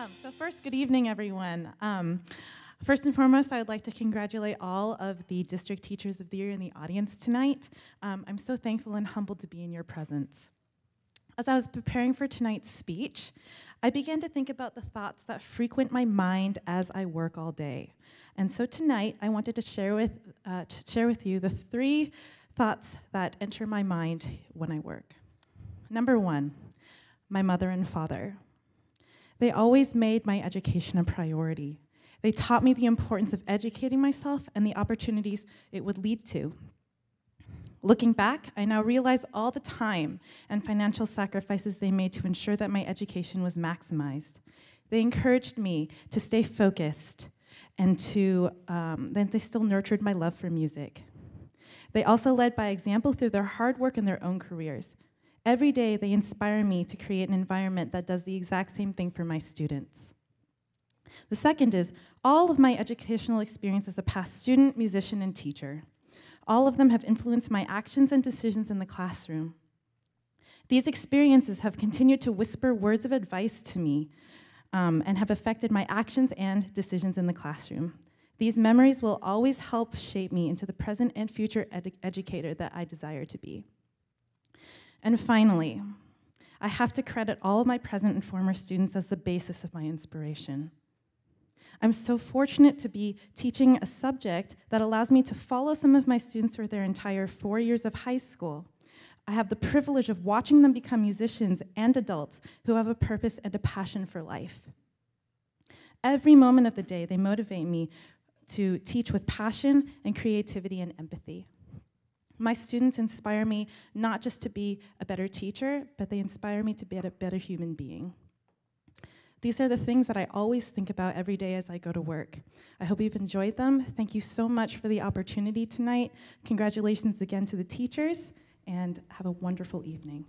Um, so first, good evening, everyone. Um, first and foremost, I would like to congratulate all of the District Teachers of the Year in the audience tonight. Um, I'm so thankful and humbled to be in your presence. As I was preparing for tonight's speech, I began to think about the thoughts that frequent my mind as I work all day. And so tonight, I wanted to share with, uh, to share with you the three thoughts that enter my mind when I work. Number one, my mother and father. They always made my education a priority. They taught me the importance of educating myself and the opportunities it would lead to. Looking back, I now realize all the time and financial sacrifices they made to ensure that my education was maximized. They encouraged me to stay focused and to, um, then they still nurtured my love for music. They also led by example through their hard work in their own careers. Every day, they inspire me to create an environment that does the exact same thing for my students. The second is all of my educational experience as a past student, musician, and teacher. All of them have influenced my actions and decisions in the classroom. These experiences have continued to whisper words of advice to me um, and have affected my actions and decisions in the classroom. These memories will always help shape me into the present and future ed educator that I desire to be. And finally, I have to credit all of my present and former students as the basis of my inspiration. I'm so fortunate to be teaching a subject that allows me to follow some of my students for their entire four years of high school. I have the privilege of watching them become musicians and adults who have a purpose and a passion for life. Every moment of the day, they motivate me to teach with passion and creativity and empathy. My students inspire me not just to be a better teacher, but they inspire me to be a better human being. These are the things that I always think about every day as I go to work. I hope you've enjoyed them. Thank you so much for the opportunity tonight. Congratulations again to the teachers, and have a wonderful evening.